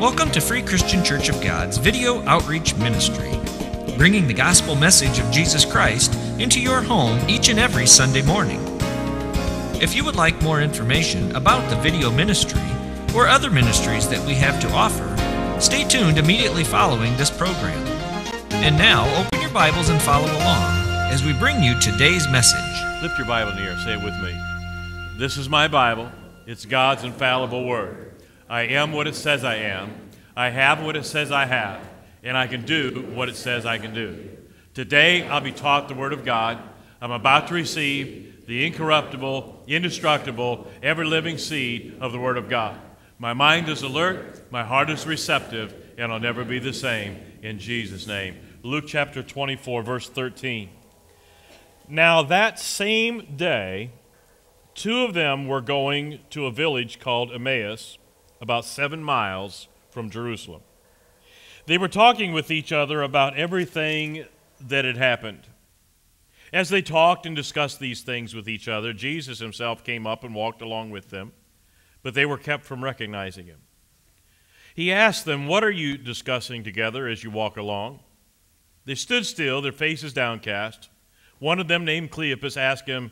Welcome to Free Christian Church of God's video outreach ministry, bringing the gospel message of Jesus Christ into your home each and every Sunday morning. If you would like more information about the video ministry or other ministries that we have to offer, stay tuned immediately following this program. And now, open your Bibles and follow along as we bring you today's message. Lift your Bible in the air. Say it with me. This is my Bible. It's God's infallible word. I am what it says I am. I have what it says I have. And I can do what it says I can do. Today, I'll be taught the Word of God. I'm about to receive the incorruptible, indestructible, ever living seed of the Word of God. My mind is alert, my heart is receptive, and I'll never be the same in Jesus' name. Luke chapter 24, verse 13. Now, that same day, two of them were going to a village called Emmaus, about seven miles from Jerusalem. They were talking with each other about everything that had happened. As they talked and discussed these things with each other, Jesus himself came up and walked along with them, but they were kept from recognizing him. He asked them, What are you discussing together as you walk along? They stood still, their faces downcast. One of them, named Cleopas, asked him,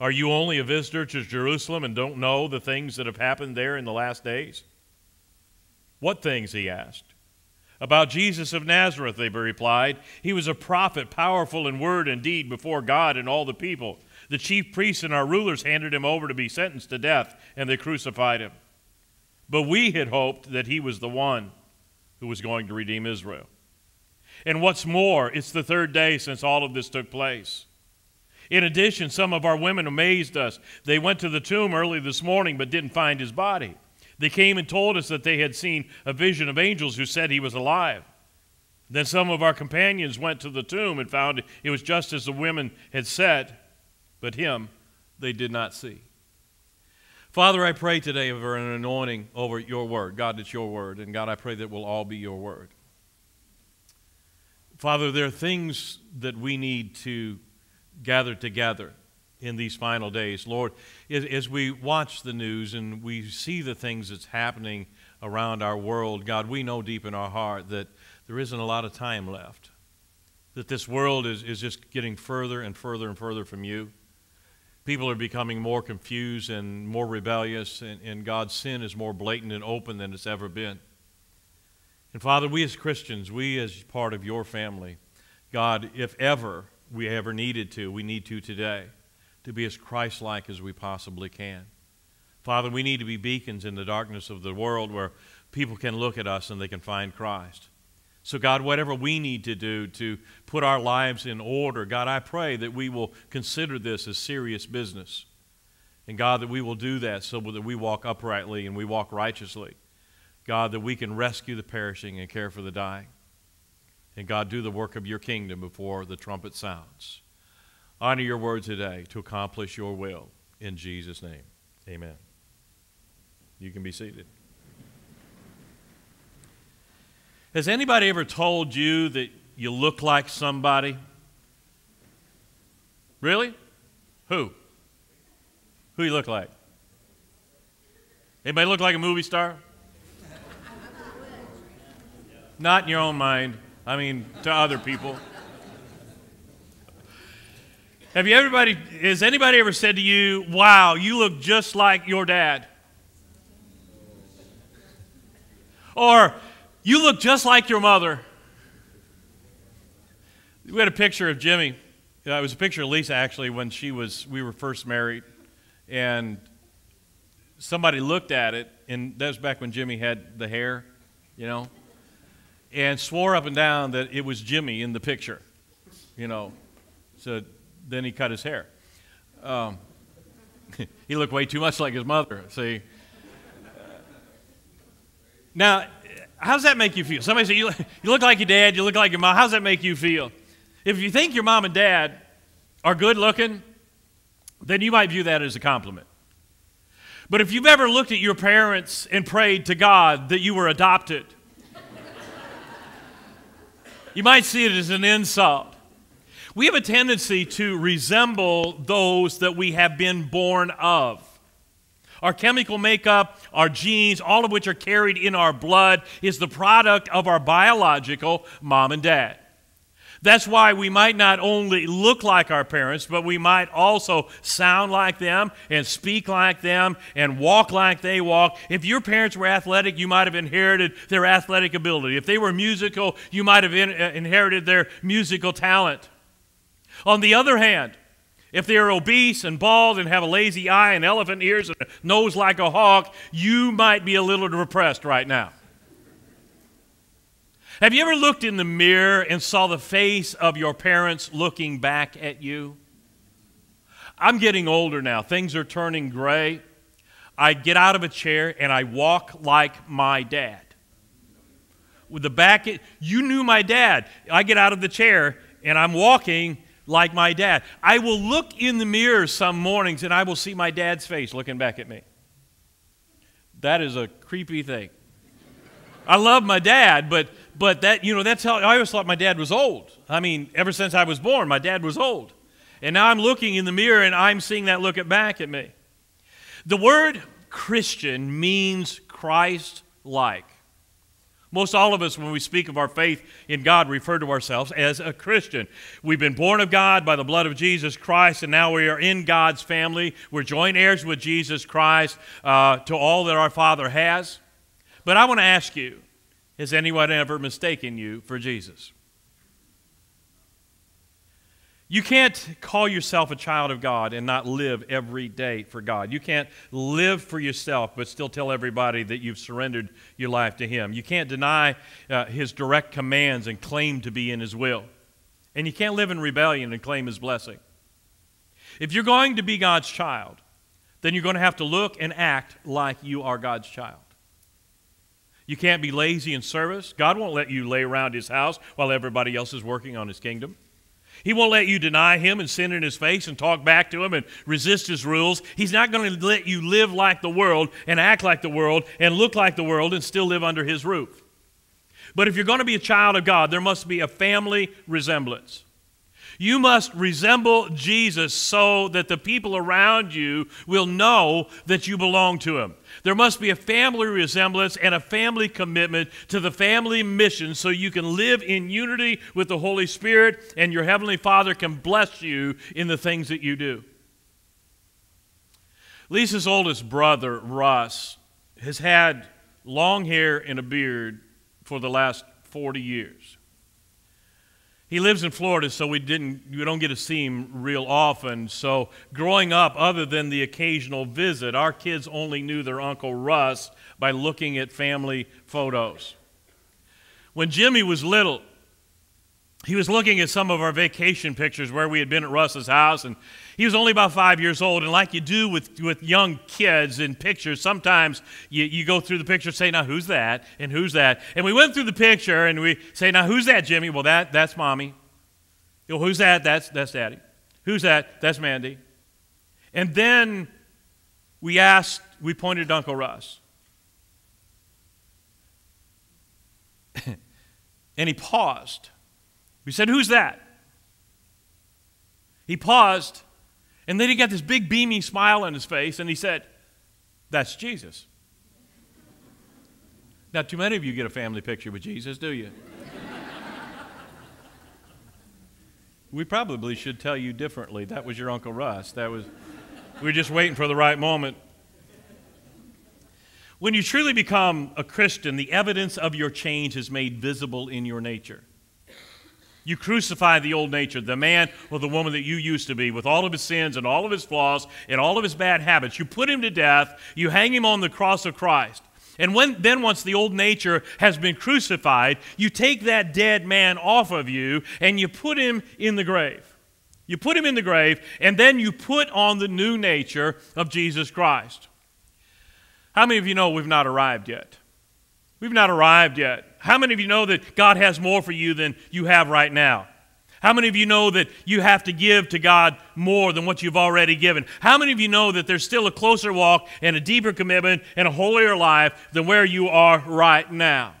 Are you only a visitor to Jerusalem and don't know the things that have happened there in the last days? What things? he asked. About Jesus of Nazareth, they replied. He was a prophet, powerful in word and deed before God and all the people. The chief priests and our rulers handed him over to be sentenced to death, and they crucified him. But we had hoped that he was the one who was going to redeem Israel. And what's more, it's the third day since all of this took place. In addition, some of our women amazed us. They went to the tomb early this morning but didn't find his body. They came and told us that they had seen a vision of angels who said he was alive. Then some of our companions went to the tomb and found it was just as the women had said, but him they did not see. Father, I pray today for an anointing over your word. God, it's your word. And God, I pray that will all be your word. Father, there are things that we need to gather together in these final days. Lord, as we watch the news and we see the things that's happening around our world, God, we know deep in our heart that there isn't a lot of time left. That this world is, is just getting further and further and further from you. People are becoming more confused and more rebellious, and, and God's sin is more blatant and open than it's ever been. And Father, we as Christians, we as part of your family, God, if ever we ever needed to, we need to today to be as Christ like as we possibly can. Father, we need to be beacons in the darkness of the world where people can look at us and they can find Christ. So, God, whatever we need to do to put our lives in order, God, I pray that we will consider this as serious business. And, God, that we will do that so that we walk uprightly and we walk righteously. God, that we can rescue the perishing and care for the dying. And, God, do the work of your kingdom before the trumpet sounds honor your word today to accomplish your will. In Jesus' name, amen. You can be seated. Has anybody ever told you that you look like somebody? Really? Who? Who you look like? Anybody look like a movie star? Not in your own mind. I mean, to other people. Have you everybody has anybody ever said to you, "Wow, you look just like your dad?" Or you look just like your mother. We had a picture of Jimmy. it was a picture of Lisa actually when she was we were first married, and somebody looked at it, and that was back when Jimmy had the hair, you know, and swore up and down that it was Jimmy in the picture, you know. So then he cut his hair. Um, he looked way too much like his mother. See. Now, how does that make you feel? Somebody said, you, you look like your dad, you look like your mom. How does that make you feel? If you think your mom and dad are good looking, then you might view that as a compliment. But if you've ever looked at your parents and prayed to God that you were adopted, you might see it as an insult. We have a tendency to resemble those that we have been born of. our chemical makeup, our genes, all of which are carried in our blood, is the product of our biological mom and dad. That's why we might not only look like our parents, but we might also sound like them and speak like them and walk like they walk. If your parents were athletic, you might have inherited their athletic ability. If they were musical, you might have in, uh, inherited their musical talent. On the other hand, if they are obese and bald and have a lazy eye and elephant ears and a nose like a hawk, you might be a little depressed right now. Have you ever looked in the mirror and saw the face of your parents looking back at you? I'm getting older now. Things are turning gray. I get out of a chair and I walk like my dad. With the back, you knew my dad. I get out of the chair and I'm walking like my dad. I will look in the mirror some mornings and I will see my dad's face looking back at me. That is a creepy thing. I love my dad, but but that, you know, that's how I always thought my dad was old. I mean, ever since I was born, my dad was old. And now I'm looking in the mirror and I'm seeing that look back at me. The word Christian means Christ like. Most all of us, when we speak of our faith in God, refer to ourselves as a Christian. We've been born of God by the blood of Jesus Christ, and now we are in God's family. We're joint heirs with Jesus Christ uh, to all that our Father has. But I want to ask you has anyone ever mistaken you for Jesus? You can't call yourself a child of God and not live every day for God. You can't live for yourself but still tell everybody that you've surrendered your life to Him. You can't deny uh, His direct commands and claim to be in His will. And you can't live in rebellion and claim His blessing. If you're going to be God's child, then you're going to have to look and act like you are God's child. You can't be lazy in service. God won't let you lay around his house while everybody else is working on his kingdom. He won't let you deny him and sin in his face and talk back to him and resist his rules. He's not going to let you live like the world and act like the world and look like the world and still live under his roof. But if you're going to be a child of God, there must be a family resemblance. You must resemble Jesus so that the people around you will know that you belong to him. There must be a family resemblance and a family commitment to the family mission so you can live in unity with the Holy Spirit and your Heavenly Father can bless you in the things that you do. Lisa's oldest brother, Russ, has had long hair and a beard for the last 40 years. He lives in Florida, so we didn't we don't get to see him real often. So growing up, other than the occasional visit, our kids only knew their Uncle Russ by looking at family photos. When Jimmy was little, he was looking at some of our vacation pictures where we had been at Russ's house, and he was only about five years old. And like you do with, with young kids in pictures, sometimes you, you go through the picture, say, now who's that? And who's that? And we went through the picture and we say, now who's that, Jimmy? Well, that, that's mommy. Know, who's that? That's, that's daddy. Who's that? That's Mandy. And then we asked, we pointed to Uncle Russ. and he paused. We said, Who's that? He paused, and then he got this big beaming smile on his face, and he said, That's Jesus. Not too many of you get a family picture with Jesus, do you? we probably should tell you differently. That was your Uncle Russ. That was, we were just waiting for the right moment. When you truly become a Christian, the evidence of your change is made visible in your nature. You crucify the old nature, the man or the woman that you used to be, with all of his sins and all of his flaws and all of his bad habits. You put him to death. You hang him on the cross of Christ. And when, then, once the old nature has been crucified, you take that dead man off of you and you put him in the grave. You put him in the grave, and then you put on the new nature of Jesus Christ. How many of you know we've not arrived yet? We've not arrived yet. How many of you know that God has more for you than you have right now? How many of you know that you have to give to God more than what you've already given? How many of you know that there's still a closer walk and a deeper commitment and a holier life than where you are right now?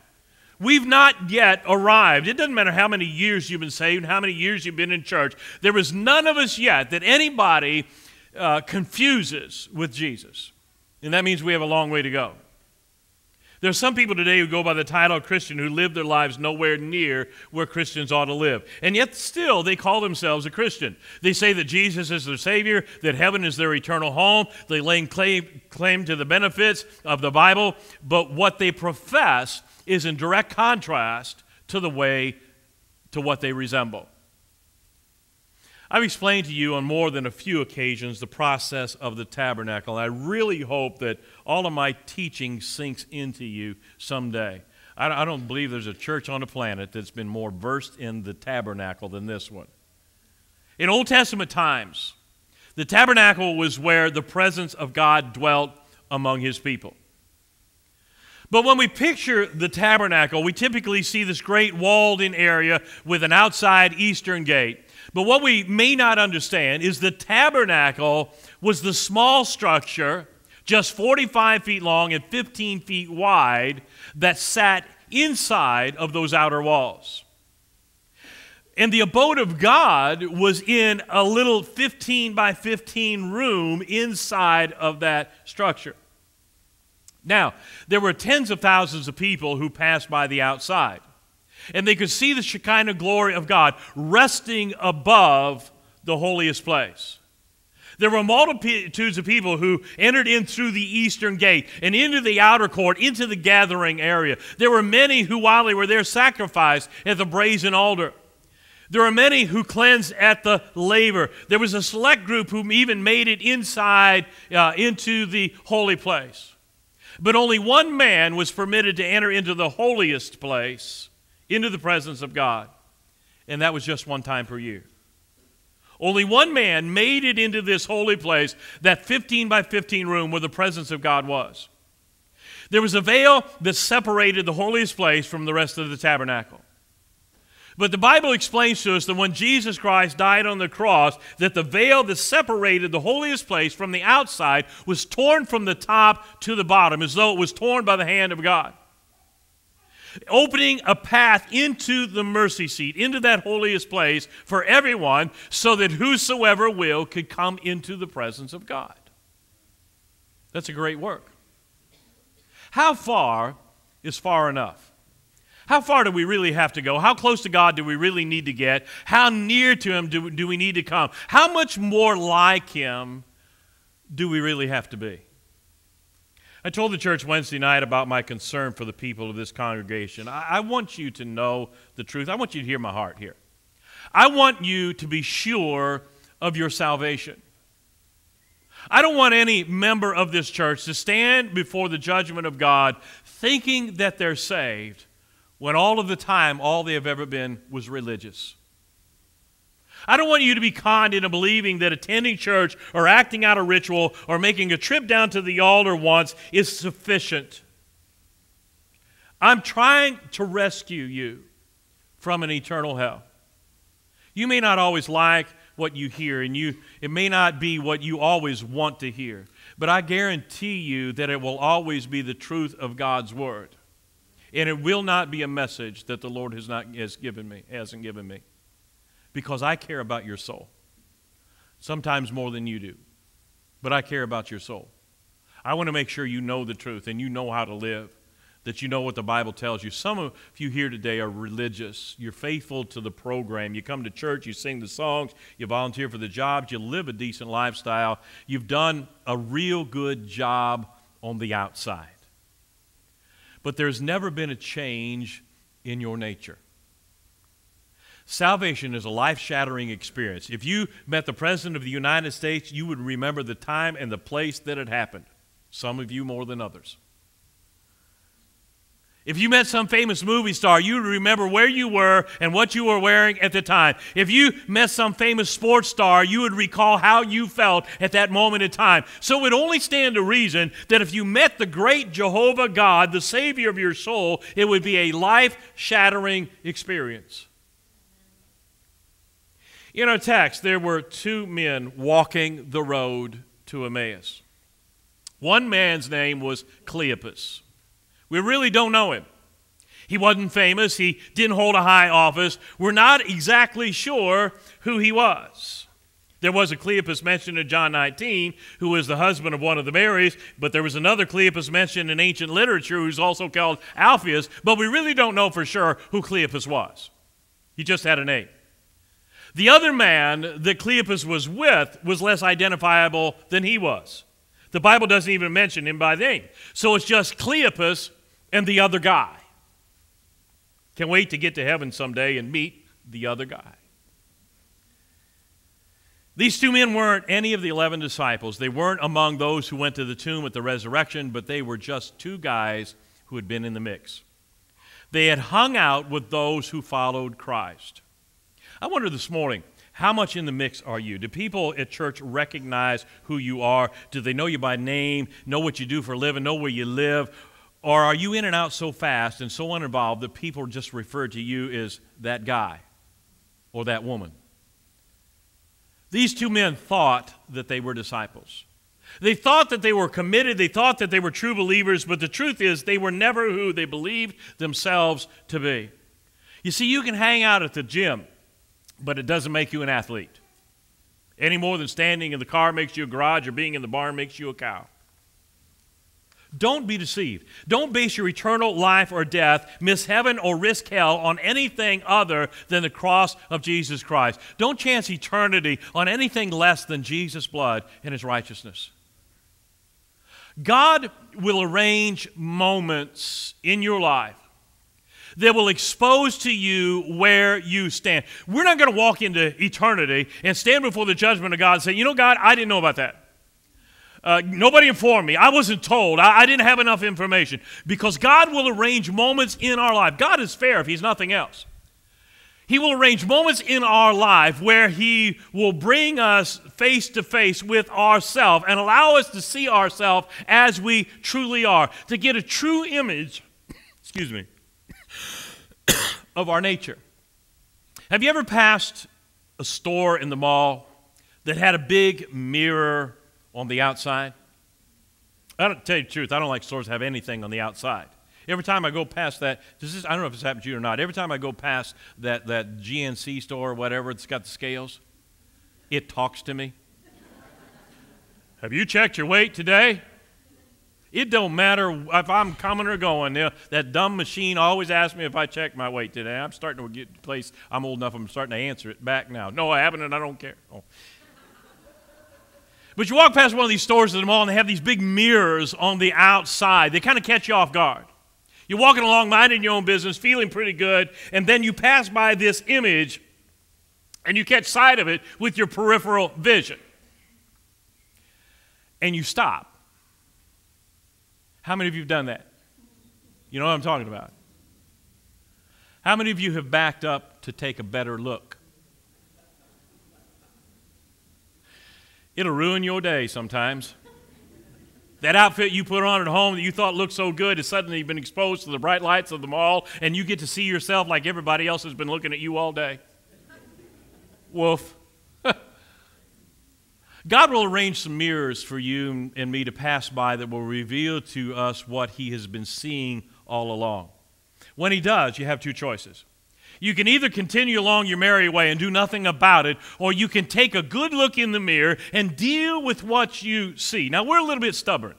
We've not yet arrived. It doesn't matter how many years you've been saved, how many years you've been in church. There is none of us yet that anybody uh, confuses with Jesus. And that means we have a long way to go. There are some people today who go by the title Christian who live their lives nowhere near where Christians ought to live. And yet, still, they call themselves a Christian. They say that Jesus is their Savior, that heaven is their eternal home. They lay claim, claim to the benefits of the Bible, but what they profess is in direct contrast to the way to what they resemble. I've explained to you on more than a few occasions the process of the tabernacle. I really hope that all of my teaching sinks into you someday. I don't believe there's a church on the planet that's been more versed in the tabernacle than this one. In Old Testament times, the tabernacle was where the presence of God dwelt among his people. But when we picture the tabernacle, we typically see this great walled in area with an outside eastern gate. But what we may not understand is the tabernacle was the small structure, just 45 feet long and 15 feet wide, that sat inside of those outer walls. And the abode of God was in a little 15 by 15 room inside of that structure. Now, there were tens of thousands of people who passed by the outside, and they could see the Shekinah glory of God resting above the holiest place. There were multitudes of people who entered in through the eastern gate and into the outer court, into the gathering area. There were many who, while they were there, sacrificed at the brazen altar. There were many who cleansed at the laver. There was a select group who even made it inside uh, into the holy place. But only one man was permitted to enter into the holiest place, into the presence of God. And that was just one time per year. Only one man made it into this holy place, that 15 by 15 room where the presence of God was. There was a veil that separated the holiest place from the rest of the tabernacle. But the Bible explains to us that when Jesus Christ died on the cross, that the veil that separated the holiest place from the outside was torn from the top to the bottom, as though it was torn by the hand of God. Opening a path into the mercy seat, into that holiest place for everyone, so that whosoever will could come into the presence of God. That's a great work. How far is far enough? How far do we really have to go? How close to God do we really need to get? How near to Him do, we need to come? How much more like Him do we really have to be? I told the church Wednesday night about my concern for the people of this congregation. I, I want you to know the truth. I want you to hear my heart here. I want you to be sure of your salvation. I don't want any member of this church to stand before the judgment of God thinking that they're saved when all of the time all they have ever been was religious. I don't want you to be conned into believing that attending church or acting out a ritual or making a trip down to the altar once is sufficient. I'm trying to rescue you from an eternal hell. You may not always like what you hear, and you, it may not be what you always want to hear, but I guarantee you that it will always be the truth of God's Word. And it will not be a message that the Lord has not has given me, hasn't given me. Because I care about your soul. Sometimes more than you do. But I care about your soul. I want to make sure you know the truth and you know how to live, that you know what the Bible tells you. Some of you here today are religious. You're faithful to the program. You come to church, you sing the songs, you volunteer for the jobs, you live a decent lifestyle. You've done a real good job on the outside but there's never been a change in your nature. Salvation is a life shattering experience. If you met the President of the United States, you would remember the time and the place that it happened. Some of you more than others. If you met some famous movie star, you would remember where you were and what you were wearing at the time. If you met some famous sports star, you would recall how you felt at that moment in time. So it would only stand to reason that if you met the great Jehovah God, the Savior of your soul, it would be a life shattering experience. In our text, there were two men walking the road to Emmaus. One man's name was Cleopas. We really don't know him. He wasn't famous, he didn't hold a high office. We're not exactly sure who he was. There was a Cleopas mentioned in John 19 who was the husband of one of the Marys, but there was another Cleopas mentioned in ancient literature who's also called Alphaeus, but we really don't know for sure who Cleopas was. He just had a name. The other man that Cleopas was with was less identifiable than he was. The Bible doesn't even mention him by name. So it's just Cleopas and the other guy. Can't wait to get to heaven someday and meet the other guy. These two men weren't any of the 11 disciples. They weren't among those who went to the tomb at the resurrection, but they were just two guys who had been in the mix. They had hung out with those who followed Christ. I wonder this morning, how much in the mix are you? Do people at church recognize who you are? Do they know you by name, know what you do for a living, know where you live? Or are you in and out so fast and so uninvolved that people just refer to you as that guy or that woman? These two men thought that they were disciples. They thought that they were committed, they thought that they were true believers, but the truth is they were never who they believed themselves to be. You see, you can hang out at the gym, but it doesn't make you an athlete. Any more than standing in the car makes you a garage or being in the barn makes you a cow. Don't be deceived. Don't base your eternal life or death, miss heaven or risk hell on anything other than the cross of Jesus Christ. Don't chance eternity on anything less than Jesus' blood and his righteousness. God will arrange moments in your life that will expose to you where you stand. We're not going to walk into eternity and stand before the judgment of God and say, you know, God, I didn't know about that. Uh, nobody informed me. I wasn't told. I, I didn't have enough information. Because God will arrange moments in our life. God is fair if He's nothing else. He will arrange moments in our life where He will bring us face to face with ourselves and allow us to see ourselves as we truly are, to get a true image, excuse me, of our nature. Have you ever passed a store in the mall that had a big mirror on the outside. I don't tell you the truth, I don't like stores have anything on the outside. Every time I go past that, this, I don't know if this happened to you or not. Every time I go past that, that GNC store or whatever that's got the scales, it talks to me. Have you checked your weight today? It don't matter if I'm coming or going. That dumb machine always asks me if I checked my weight today. I'm starting to get to place I'm old enough. I'm starting to answer it back now. No, I haven't, and I don't care. Oh. But you walk past one of these stores at the mall and they have these big mirrors on the outside. They kind of catch you off guard. You're walking along, minding your own business, feeling pretty good, and then you pass by this image and you catch sight of it with your peripheral vision. And you stop. How many of you have done that? You know what I'm talking about. How many of you have backed up to take a better look? It'll ruin your day sometimes. That outfit you put on at home that you thought looked so good has suddenly been exposed to the bright lights of the mall, and you get to see yourself like everybody else has been looking at you all day. Woof. God will arrange some mirrors for you and me to pass by that will reveal to us what He has been seeing all along. When He does, you have two choices. You can either continue along your merry way and do nothing about it, or you can take a good look in the mirror and deal with what you see. Now, we're a little bit stubborn.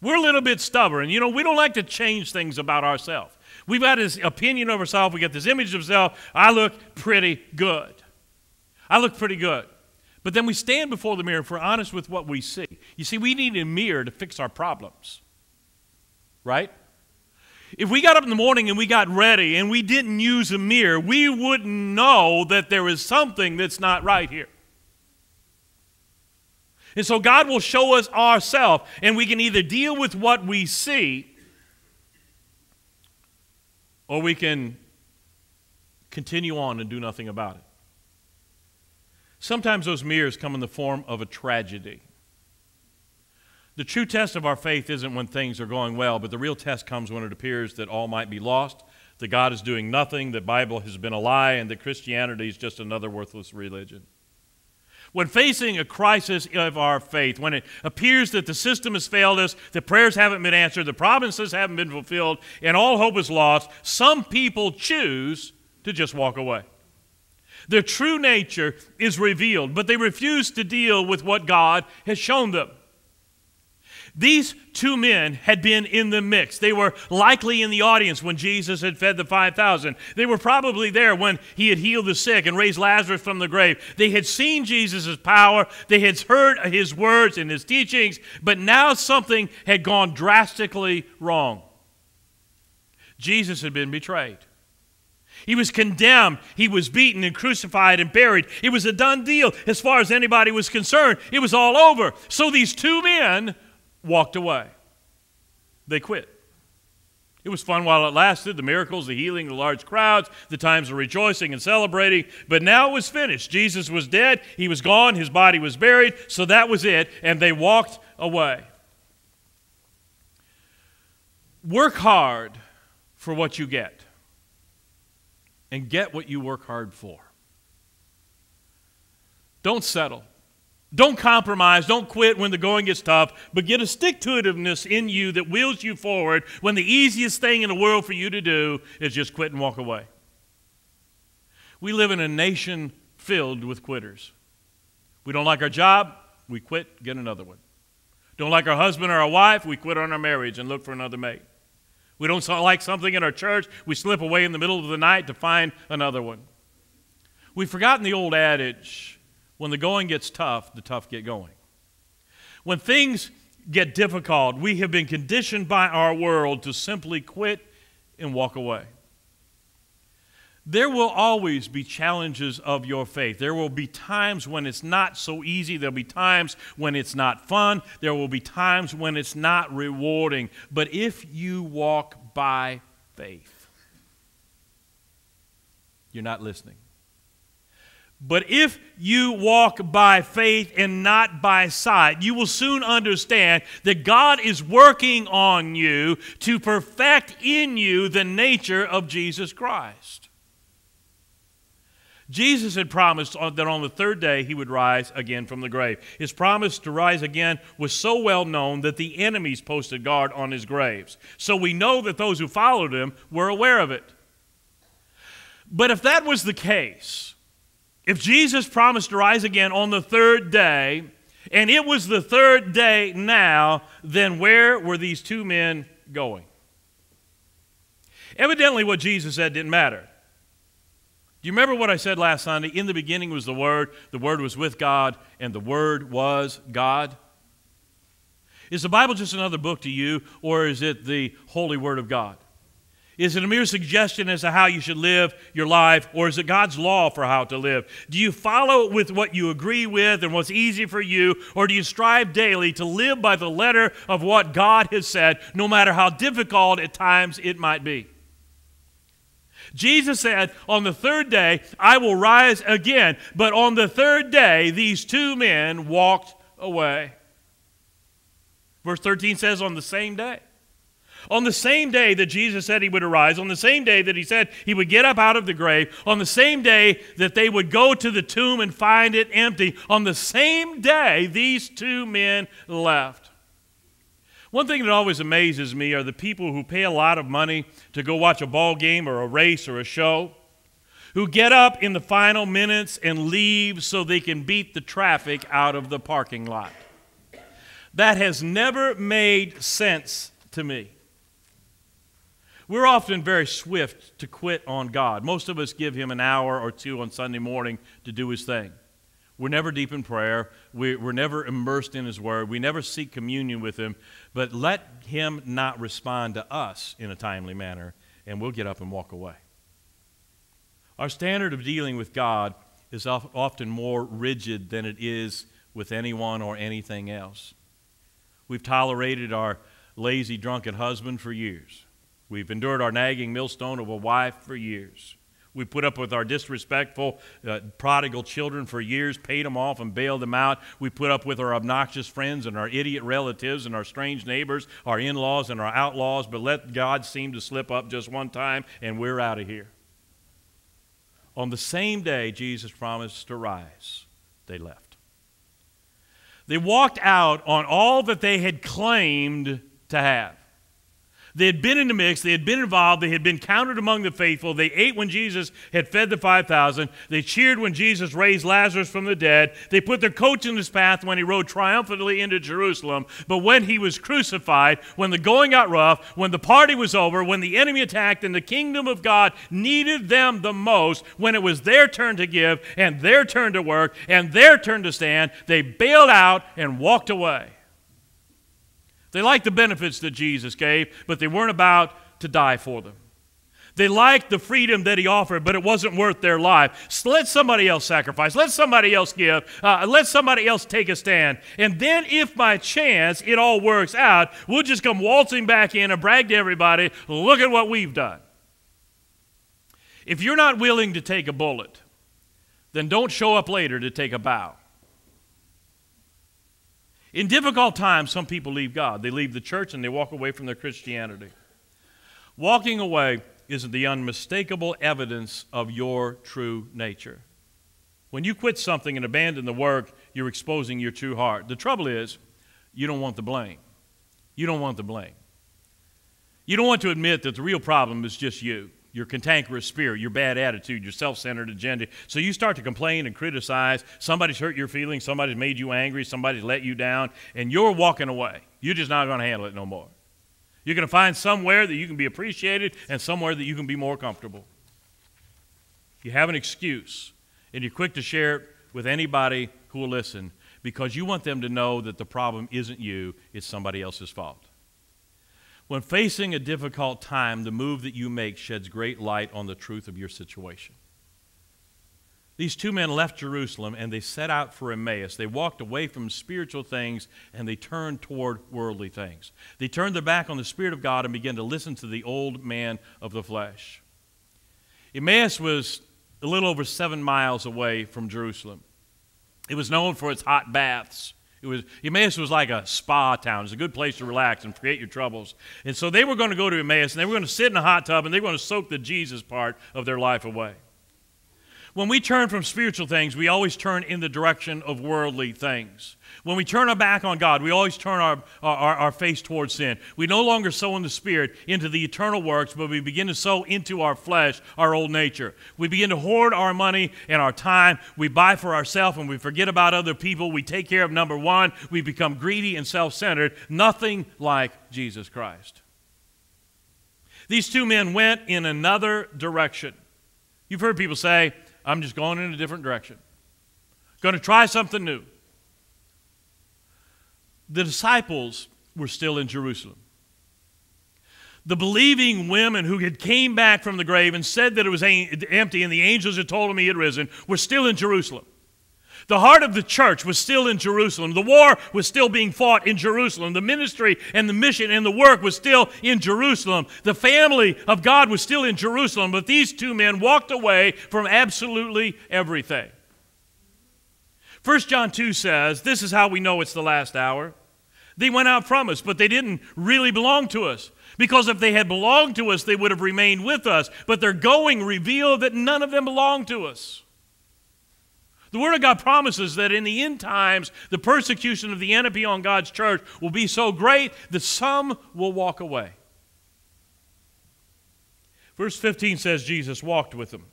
We're a little bit stubborn. You know, we don't like to change things about ourselves. We've got this opinion of ourselves, we got this image of ourselves. I look pretty good. I look pretty good. But then we stand before the mirror if we're honest with what we see. You see, we need a mirror to fix our problems, right? If we got up in the morning and we got ready and we didn't use a mirror, we wouldn't know that there is something that's not right here. And so God will show us ourselves, and we can either deal with what we see or we can continue on and do nothing about it. Sometimes those mirrors come in the form of a tragedy. The true test of our faith isn't when things are going well, but the real test comes when it appears that all might be lost, that God is doing nothing, that Bible has been a lie, and that Christianity is just another worthless religion. When facing a crisis of our faith, when it appears that the system has failed us, the prayers haven't been answered, the promises haven't been fulfilled, and all hope is lost, some people choose to just walk away. Their true nature is revealed, but they refuse to deal with what God has shown them. These two men had been in the mix. They were likely in the audience when Jesus had fed the 5,000. They were probably there when he had healed the sick and raised Lazarus from the grave. They had seen Jesus' power, they had heard his words and his teachings, but now something had gone drastically wrong. Jesus had been betrayed. He was condemned. He was beaten and crucified and buried. It was a done deal as far as anybody was concerned. It was all over. So these two men walked away. They quit. It was fun while it lasted the miracles, the healing, the large crowds, the times of rejoicing and celebrating. But now it was finished. Jesus was dead. He was gone. His body was buried. So that was it. And they walked away. Work hard for what you get, and get what you work hard for. Don't settle. Don't compromise. Don't quit when the going gets tough, but get a stick to itiveness in you that wheels you forward when the easiest thing in the world for you to do is just quit and walk away. We live in a nation filled with quitters. We don't like our job, we quit, get another one. Don't like our husband or our wife, we quit on our marriage and look for another mate. We don't like something in our church, we slip away in the middle of the night to find another one. We've forgotten the old adage when the going gets tough, the tough get going. When things get difficult, we have been conditioned by our world to simply quit and walk away. There will always be challenges of your faith. There will be times when it's not so easy. There'll be times when it's not fun. There will be times when it's not rewarding. But if you walk by faith, you're not listening. But if you walk by faith and not by sight, you will soon understand that God is working on you to perfect in you the nature of Jesus Christ. Jesus had promised that on the third day he would rise again from the grave. His promise to rise again was so well known that the enemies posted guard on his graves. So we know that those who followed him were aware of it. But if that was the case, if Jesus promised to rise again on the third day, and it was the third day now, then where were these two men going? Evidently, what Jesus said didn't matter. Do you remember what I said last Sunday? In the beginning was the Word, the Word was with God, and the Word was God. Is the Bible just another book to you, or is it the Holy Word of God? Is it a mere suggestion as to how you should live your life, or is it God's law for how to live? Do you follow with what you agree with and what's easy for you, or do you strive daily to live by the letter of what God has said, no matter how difficult at times it might be? Jesus said, On the third day, I will rise again. But on the third day, these two men walked away. Verse 13 says, On the same day. On the same day that Jesus said he would arise, on the same day that he said he would get up out of the grave, on the same day that they would go to the tomb and find it empty, on the same day these two men left. One thing that always amazes me are the people who pay a lot of money to go watch a ball game or a race or a show, who get up in the final minutes and leave so they can beat the traffic out of the parking lot. That has never made sense to me. We're often very swift to quit on God. Most of us give Him an hour or two on Sunday morning to do His thing. We're never deep in prayer. We're never immersed in His Word. We never seek communion with Him. But let Him not respond to us in a timely manner, and we'll get up and walk away. Our standard of dealing with God is often more rigid than it is with anyone or anything else. We've tolerated our lazy, drunken husband for years. We've endured our nagging millstone of a wife for years. We put up with our disrespectful, uh, prodigal children for years, paid them off and bailed them out. We put up with our obnoxious friends and our idiot relatives and our strange neighbors, our in laws and our outlaws, but let God seem to slip up just one time and we're out of here. On the same day Jesus promised to rise, they left. They walked out on all that they had claimed to have. They had been in the mix, they had been involved, they had been counted among the faithful. They ate when Jesus had fed the 5,000. They cheered when Jesus raised Lazarus from the dead. They put their coats in his path when he rode triumphantly into Jerusalem. But when he was crucified, when the going got rough, when the party was over, when the enemy attacked and the kingdom of God needed them the most, when it was their turn to give and their turn to work and their turn to stand, they bailed out and walked away. They liked the benefits that Jesus gave, but they weren't about to die for them. They liked the freedom that he offered, but it wasn't worth their life. So let somebody else sacrifice. Let somebody else give. Uh, let somebody else take a stand. And then, if by chance it all works out, we'll just come waltzing back in and brag to everybody look at what we've done. If you're not willing to take a bullet, then don't show up later to take a bow. In difficult times, some people leave God. They leave the church and they walk away from their Christianity. Walking away is the unmistakable evidence of your true nature. When you quit something and abandon the work, you're exposing your true heart. The trouble is, you don't want the blame. You don't want the blame. You don't want to admit that the real problem is just you your cantankerous spirit, your bad attitude, your self centered agenda. So you start to complain and criticize. Somebody's hurt your feelings, somebody's made you angry, somebody's let you down, and you're walking away. You're just not going to handle it no more. You're going to find somewhere that you can be appreciated and somewhere that you can be more comfortable. You have an excuse, and you're quick to share it with anybody who will listen because you want them to know that the problem isn't you, it's somebody else's fault. When facing a difficult time, the move that you make sheds great light on the truth of your situation. These two men left Jerusalem and they set out for Emmaus. They walked away from spiritual things and they turned toward worldly things. They turned their back on the Spirit of God and began to listen to the old man of the flesh. Emmaus was a little over seven miles away from Jerusalem. It was known for its hot baths it was Emmaus was like a spa town. It's a good place to relax and create your troubles. And so they were going to go to Emmaus and they were going to sit in a hot tub and they were going to soak the Jesus part of their life away. When we turn from spiritual things, we always turn in the direction of worldly things. When we turn our back on God, we always turn our, our, our, face towards sin. We no longer sow in the Spirit into the eternal works, but we begin to sow into our flesh, our old nature. We begin to hoard our money and our time. We buy for ourselves and we forget about other people. We take care of number one. We become greedy and self centered. Nothing like Jesus Christ. These two men went in another direction. You've heard people say, I'm just going in a different direction. Going to try something new the disciples were still in Jerusalem. The believing women who had came back from the grave and said that it was empty and the angels had told them he had risen were still in Jerusalem. The heart of the church was still in Jerusalem. The war was still being fought in Jerusalem. The ministry and the mission and the work was still in Jerusalem. The family of God was still in Jerusalem. But these two men walked away from absolutely everything. 1 John 2 says, This is how we know it's the last hour. They went out from us, but they didn't really belong to us. Because if they had belonged to us, they would have remained with us. But their going revealed that none of them belonged to us. The Word of God promises that in the end times, the persecution of the enemy on God's church will be so great that some will walk away. Verse 15 says Jesus walked with them.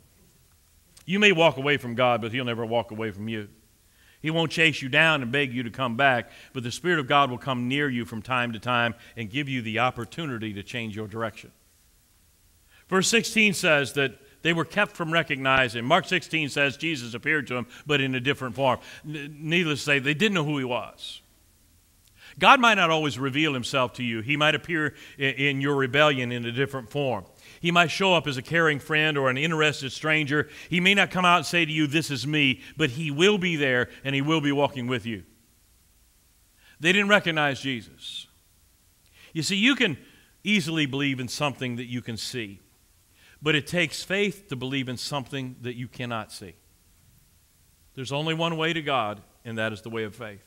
You may walk away from God, but He'll never walk away from you. He won't chase you down and beg you to come back, but the Spirit of God will come near you from time to time and give you the opportunity to change your direction. Verse 16 says that they were kept from recognizing. Mark 16 says Jesus appeared to them, but in a different form. Needless to say, they didn't know who he was. God might not always reveal himself to you, he might appear in your rebellion in a different form. He might show up as a caring friend or an interested stranger. He may not come out and say to you, This is me, but He will be there and He will be walking with you. They didn't recognize Jesus. You see, you can easily believe in something that you can see, but it takes faith to believe in something that you cannot see. There's only one way to God, and that is the way of faith.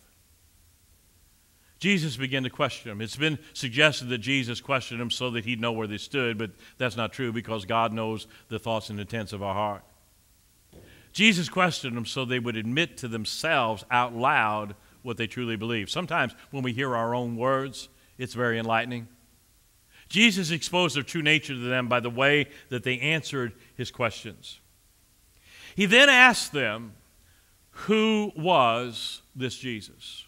Jesus began to question them. It's been suggested that Jesus questioned them so that he'd know where they stood, but that's not true because God knows the thoughts and intents of our heart. Jesus questioned them so they would admit to themselves out loud what they truly believe. Sometimes when we hear our own words, it's very enlightening. Jesus exposed their true nature to them by the way that they answered his questions. He then asked them, Who was this Jesus?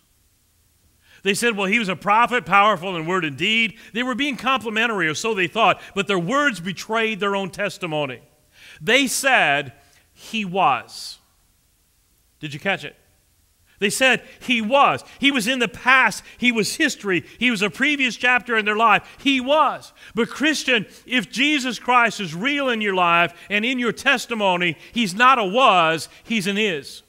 They said, Well, he was a prophet, powerful in word and deed. They were being complimentary, or so they thought, but their words betrayed their own testimony. They said, He was. Did you catch it? They said he was. He was in the past. He was history. He was a previous chapter in their life. He was. But, Christian, if Jesus Christ is real in your life and in your testimony, he's not a was, he's an is.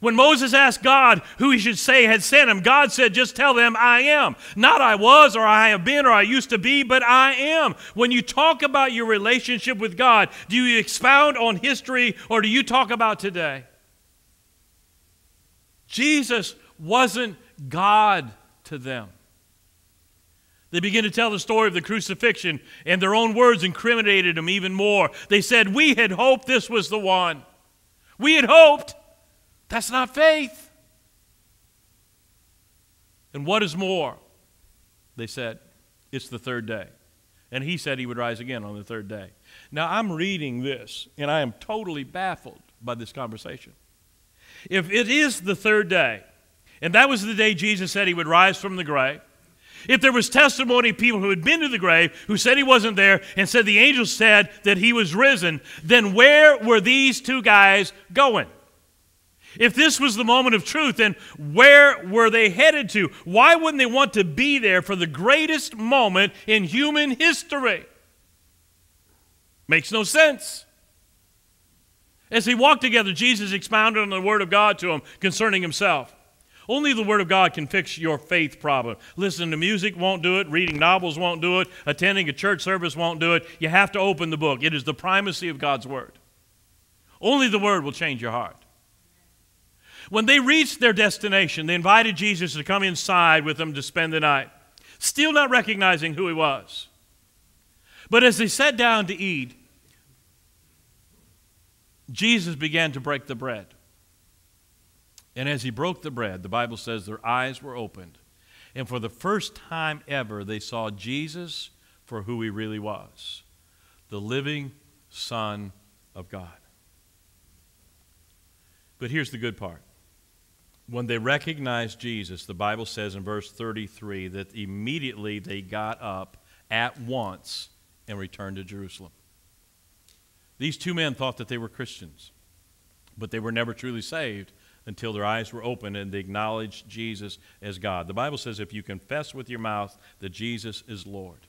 When Moses asked God who he should say had sent him, God said, Just tell them I am. Not I was, or I have been, or I used to be, but I am. When you talk about your relationship with God, do you expound on history or do you talk about today? Jesus wasn't God to them. They begin to tell the story of the crucifixion, and their own words incriminated him even more. They said, We had hoped this was the one. We had hoped. That's not faith. And what is more? They said, It's the third day. And he said he would rise again on the third day. Now, I'm reading this, and I am totally baffled by this conversation. If it is the third day, and that was the day Jesus said he would rise from the grave, if there was testimony of people who had been to the grave who said he wasn't there and said the angel said that he was risen, then where were these two guys going? If this was the moment of truth, then where were they headed to? Why wouldn't they want to be there for the greatest moment in human history? Makes no sense. As they walked together, Jesus expounded on the Word of God to them concerning himself. Only the Word of God can fix your faith problem. Listening to music won't do it. Reading novels won't do it. Attending a church service won't do it. You have to open the book. It is the primacy of God's Word. Only the Word will change your heart. When they reached their destination, they invited Jesus to come inside with them to spend the night, still not recognizing who he was. But as they sat down to eat, Jesus began to break the bread. And as he broke the bread, the Bible says their eyes were opened. And for the first time ever, they saw Jesus for who he really was the living Son of God. But here's the good part. When they recognized Jesus, the Bible says in verse 33 that immediately they got up at once and returned to Jerusalem. These two men thought that they were Christians, but they were never truly saved until their eyes were opened and they acknowledged Jesus as God. The Bible says if you confess with your mouth that Jesus is Lord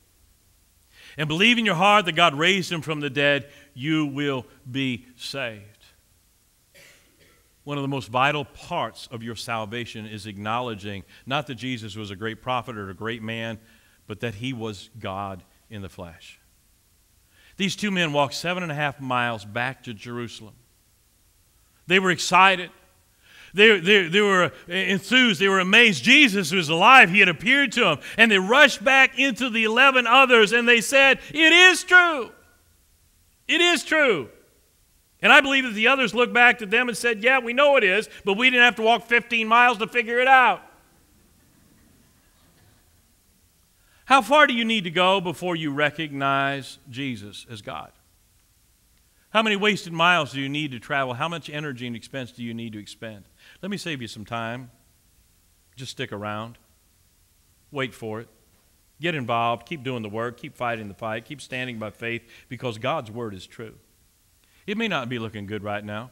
and believe in your heart that God raised him from the dead, you will be saved. One of the most vital parts of your salvation is acknowledging not that Jesus was a great prophet or a great man, but that he was God in the flesh. These two men walked seven and a half miles back to Jerusalem. They were excited. They, they, they were enthused. They were amazed. Jesus was alive. He had appeared to them. And they rushed back into the 11 others and they said, It is true. It is true. And I believe that the others looked back to them and said, Yeah, we know it is, but we didn't have to walk 15 miles to figure it out. How far do you need to go before you recognize Jesus as God? How many wasted miles do you need to travel? How much energy and expense do you need to expend? Let me save you some time. Just stick around. Wait for it. Get involved. Keep doing the work. Keep fighting the fight. Keep standing by faith because God's word is true. It may not be looking good right now.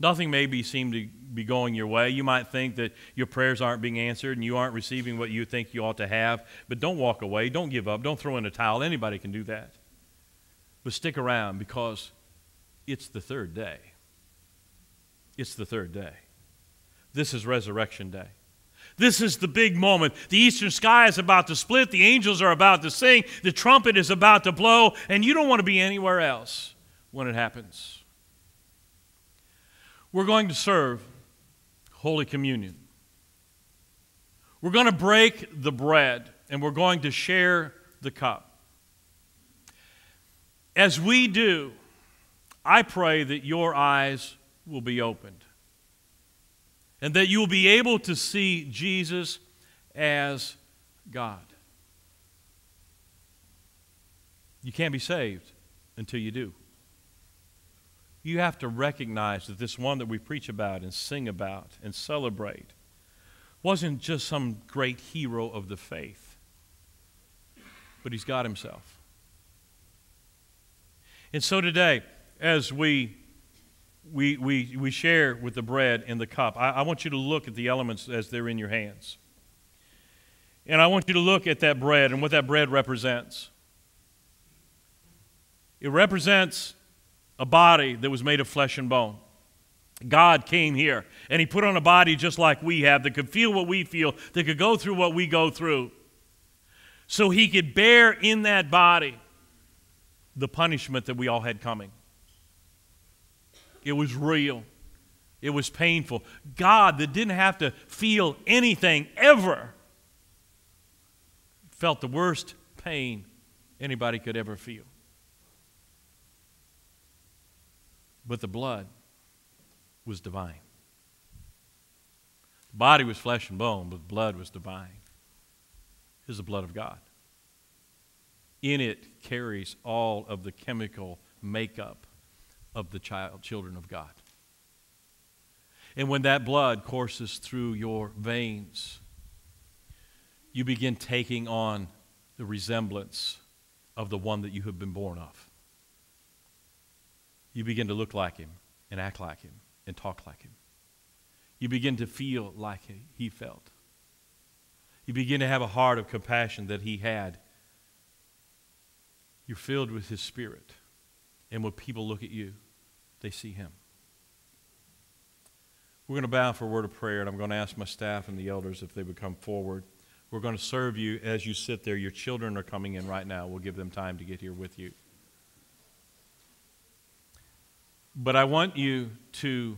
Nothing may be seem to be going your way. You might think that your prayers aren't being answered and you aren't receiving what you think you ought to have. But don't walk away. Don't give up. Don't throw in a towel. Anybody can do that. But stick around because it's the third day. It's the third day. This is resurrection day. This is the big moment. The eastern sky is about to split. The angels are about to sing. The trumpet is about to blow. And you don't want to be anywhere else when it happens. We're going to serve Holy Communion. We're going to break the bread and we're going to share the cup. As we do, I pray that your eyes will be opened and that you will be able to see Jesus as God. You can't be saved until you do. You have to recognize that this one that we preach about and sing about and celebrate wasn't just some great hero of the faith, but he's God himself. And so today, as we we, we, we share with the bread and the cup. I, I want you to look at the elements as they're in your hands. And I want you to look at that bread and what that bread represents. It represents a body that was made of flesh and bone. God came here and He put on a body just like we have that could feel what we feel, that could go through what we go through. So He could bear in that body the punishment that we all had coming. It was real, it was painful. God, that didn't have to feel anything ever, felt the worst pain anybody could ever feel. But the blood was divine. The body was flesh and bone, but the blood was divine. It is the blood of God. In it carries all of the chemical makeup of the child, children of God. And when that blood courses through your veins, you begin taking on the resemblance of the one that you have been born of. You begin to look like him and act like him and talk like him. You begin to feel like he felt. You begin to have a heart of compassion that he had. You're filled with his spirit. And when people look at you, they see him. We're going to bow for a word of prayer, and I'm going to ask my staff and the elders if they would come forward. We're going to serve you as you sit there. Your children are coming in right now. We'll give them time to get here with you. But I want you to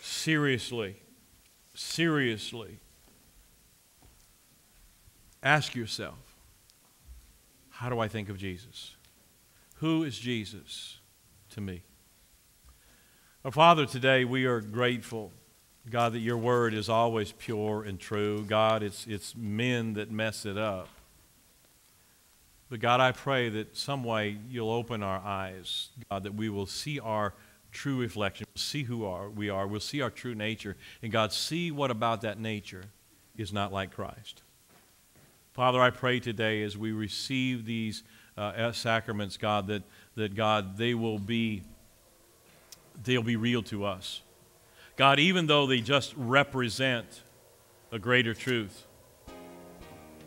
seriously, seriously ask yourself how do I think of Jesus? Who is Jesus to me? Our Father, today we are grateful, God, that your word is always pure and true. God, it's, it's men that mess it up. But God, I pray that some way you'll open our eyes, God, that we will see our true reflection, see who are, we are, we'll see our true nature, and God, see what about that nature is not like Christ. Father, I pray today as we receive these uh, sacraments, God, that, that God, they will be they'll be real to us. God, even though they just represent a greater truth,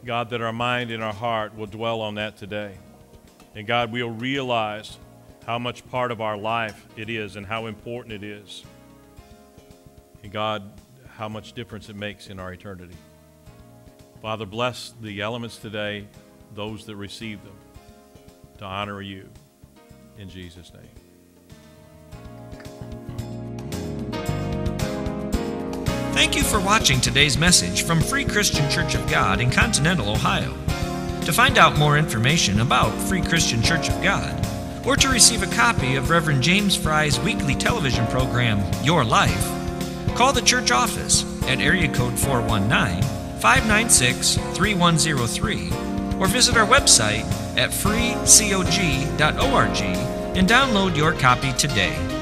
God, that our mind and our heart will dwell on that today. And God, we'll realize how much part of our life it is and how important it is. And God, how much difference it makes in our eternity. Father, bless the elements today, those that receive them, to honor you. In Jesus' name. Thank you for watching today's message from Free Christian Church of God in Continental, Ohio. To find out more information about Free Christian Church of God, or to receive a copy of Reverend James Fry's weekly television program, Your Life, call the church office at area code 419 596 3103 or visit our website at freecog.org and download your copy today.